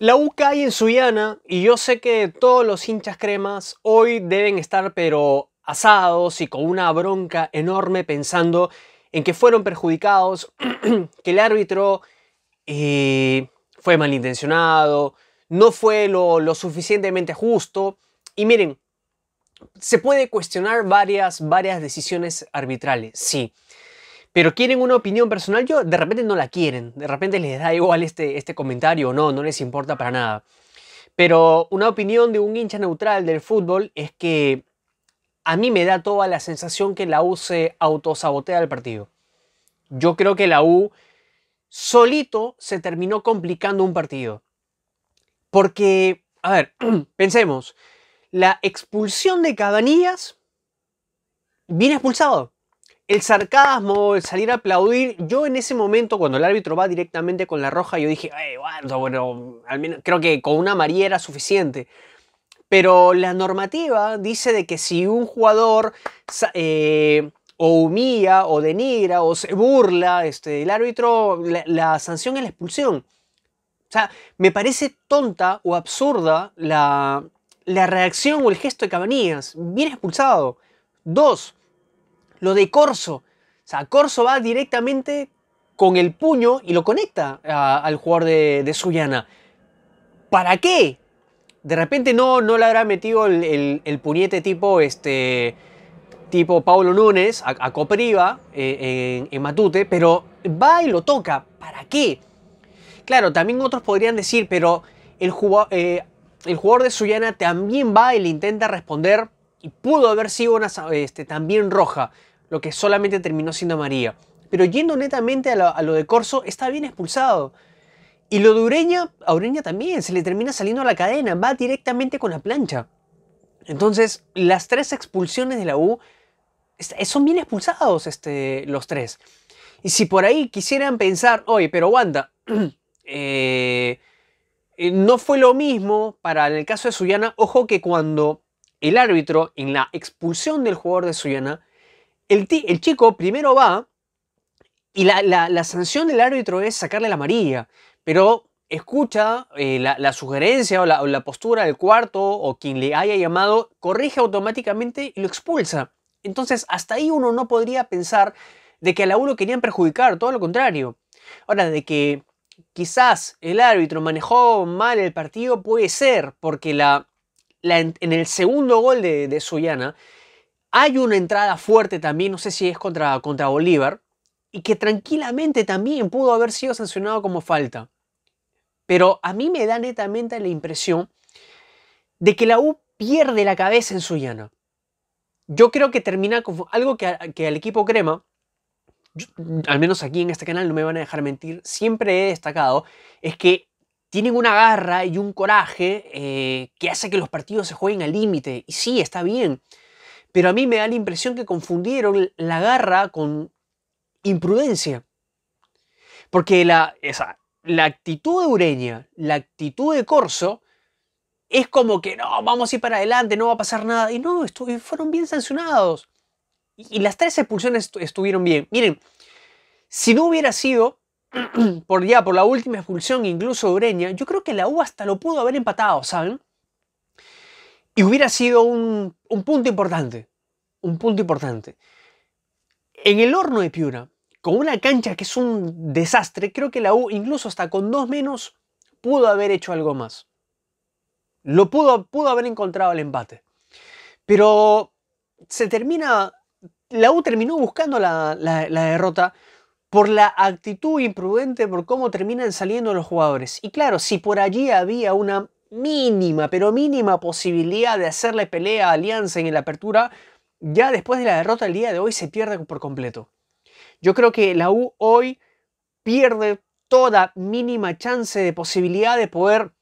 La U cae en Suyana y yo sé que todos los hinchas cremas hoy deben estar pero asados y con una bronca enorme pensando en que fueron perjudicados, que el árbitro eh, fue malintencionado, no fue lo, lo, suficientemente justo. Y miren, se puede cuestionar varias, varias decisiones arbitrales, sí. Pero quieren una opinión personal, yo de repente no la quieren, de repente les da igual este, este comentario o no, no les importa para nada. Pero una opinión de un hincha neutral del fútbol es que a mí me da toda la sensación que la U se autosabotea el partido. Yo creo que la U solito se terminó complicando un partido. Porque, a ver, pensemos, la expulsión de Cabanillas viene expulsado el sarcasmo, el salir a aplaudir, yo en ese momento, cuando el árbitro va directamente con la roja, yo dije, bueno, bueno, al menos, creo que con una María era suficiente. Pero la normativa dice de que si un jugador eh, o humilla o denigra o se burla, este, el árbitro, la, sanción es la expulsión. O sea, me parece tonta o absurda la, la reacción o el gesto de Cabanillas. Bien expulsado. Dos, lo de Corso. O sea, Corso va directamente con el puño y lo conecta al jugador de, de, Suyana. ¿Para qué? De repente no, no le habrá metido el, puñete tipo, este, tipo Paulo Núñez a, Copriva eh, en, Matute, pero va y lo toca. ¿Para qué? Claro, también otros podrían decir, pero el jugador, eh, el jugador de Suyana también va y le intenta responder y pudo haber sido una, este, también roja lo que solamente terminó siendo María. Pero yendo netamente a lo, de Corso, está bien expulsado. Y lo de Ureña, a Ureña también, se le termina saliendo a la cadena, va directamente con la plancha. Entonces, las tres expulsiones de la U son bien expulsados este, los tres. Y si por ahí quisieran pensar, oye, pero Wanda, eh, eh, no fue lo mismo para el caso de Suyana, ojo que cuando el árbitro en la expulsión del jugador de Suyana el, chico primero va y la, sanción del árbitro es sacarle la amarilla, pero escucha eh, la, sugerencia o, la, postura del cuarto o quien le haya llamado, corrige automáticamente y lo expulsa. Entonces, hasta ahí uno no podría pensar de que a la uno querían perjudicar, todo lo contrario. Ahora, de que quizás el árbitro manejó mal el partido, puede ser, porque en el segundo gol de, de hay una entrada fuerte también, no sé si es contra, contra Bolívar, y que tranquilamente también pudo haber sido sancionado como falta. Pero a mí me da netamente la impresión de que la U pierde la cabeza en su llana. Yo creo que termina con algo que, que al equipo crema, al menos aquí en este canal no me van a dejar mentir, siempre he destacado, es que tienen una garra y un coraje eh, que hace que los partidos se jueguen al límite. Y sí, está bien pero a mí me da la impresión que confundieron la garra con imprudencia. Porque la, esa, la actitud de Ureña, la actitud de Corso, es como que no, vamos a ir para adelante, no va a pasar nada. Y no, fueron bien sancionados. Y, las tres expulsiones estuvieron bien. Miren, si no hubiera sido por ya por la última expulsión incluso Ureña, yo creo que la U hasta lo pudo haber empatado, ¿saben? Y hubiera sido un, punto importante. Un punto importante. En el horno de Piura, con una cancha que es un desastre, creo que la U, incluso hasta con dos menos, pudo haber hecho algo más. Lo pudo, pudo haber encontrado el empate. Pero se termina. La U terminó buscando la, la derrota por la actitud imprudente, por cómo terminan saliendo los jugadores. Y claro, si por allí había una mínima, pero mínima posibilidad de hacerle pelea a Alianza en la apertura, ya después de la derrota del día de hoy se pierde por completo. Yo creo que la U hoy pierde toda mínima chance de posibilidad de poder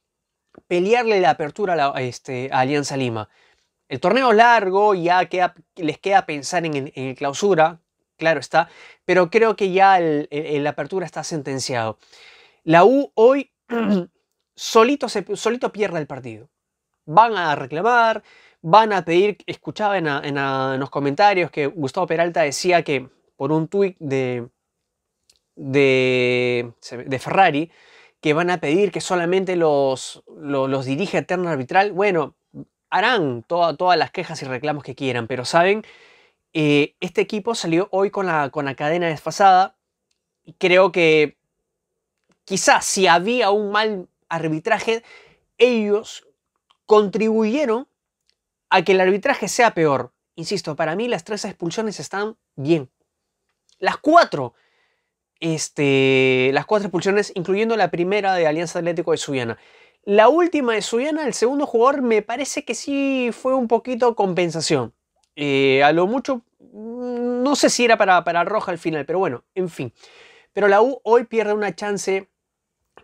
pelearle la apertura a, este, Alianza Lima. El torneo largo, ya les queda pensar en el, clausura, claro está, pero creo que ya la apertura está sentenciado. La U hoy solito, se, solito pierde el partido. Van a reclamar, van a pedir, escuchaba en, los comentarios que Gustavo Peralta decía que por un tuit de, de, de Ferrari, que van a pedir que solamente los, los, dirige Eterno Arbitral. Bueno, harán todas las quejas y reclamos que quieran, pero saben, eh, este equipo salió hoy con la, con la cadena desfasada. Creo que quizás si había un mal arbitraje, ellos contribuyeron a que el arbitraje sea peor. Insisto, para mí las tres expulsiones están bien. Las cuatro. Este, las cuatro expulsiones, incluyendo la primera de Alianza Atlético de Subiana. La última de Subiana, el segundo jugador, me parece que sí fue un poquito compensación. Eh, a lo mucho, mm, no sé si era para, para Roja al final, pero bueno, en fin. Pero la U hoy pierde una chance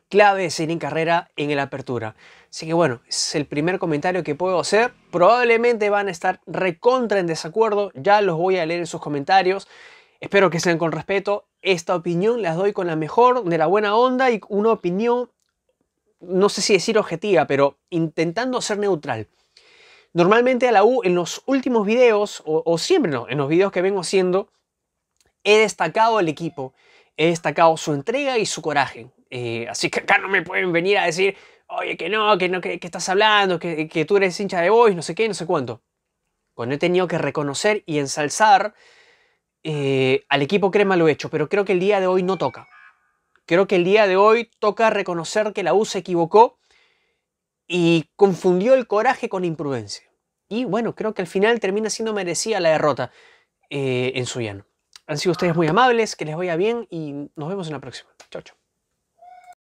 clave seguir en carrera en el apertura. Así que bueno, es el primer comentario que puedo hacer. Probablemente van a estar recontra en desacuerdo, ya los voy a leer en sus comentarios. Espero que sean con respeto. Esta opinión las doy con la mejor, de la buena onda y una opinión, no sé si decir objetiva, pero intentando ser neutral. Normalmente a la U en los últimos videos, o, siempre no, en los videos que vengo haciendo, he destacado al equipo, he destacado su entrega y su coraje. Eh, así que acá no me pueden venir a decir, oye, que no, que no, que, estás hablando, que, que, tú eres hincha de Boys, no sé qué, no sé cuánto. Cuando he tenido que reconocer y ensalzar eh, al equipo crema lo he hecho, pero creo que el día de hoy no toca. Creo que el día de hoy toca reconocer que la U se equivocó y confundió el coraje con imprudencia. Y bueno, creo que al final termina siendo merecida la derrota eh, en su llano. Han sido ustedes muy amables, que les vaya bien y nos vemos en la próxima. Chao, chao.